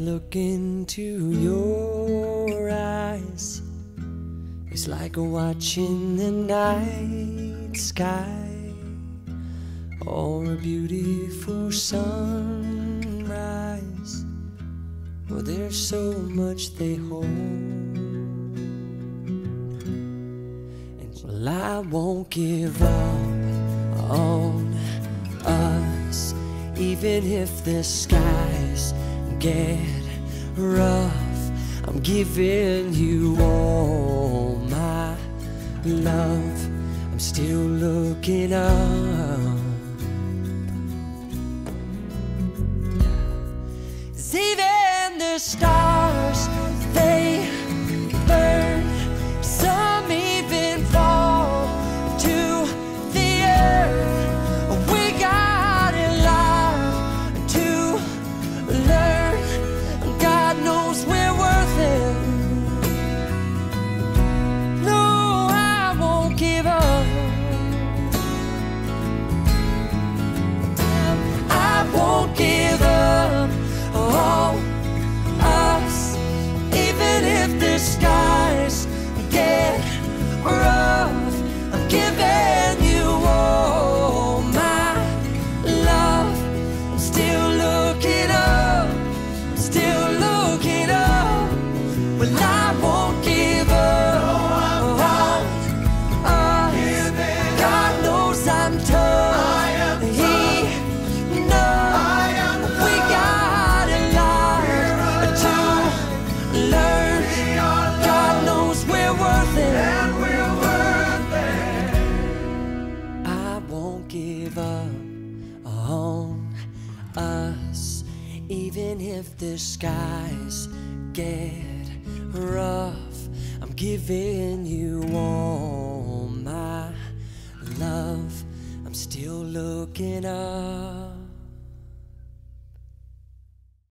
look into your eyes, it's like watching the night sky or a beautiful sunrise. Well, there's so much they hold. And well, I won't give up on us, even if the skies get rough. I'm giving you all my love. I'm still looking up. Even if the skies get rough. I'm giving you all my love. I'm still looking up.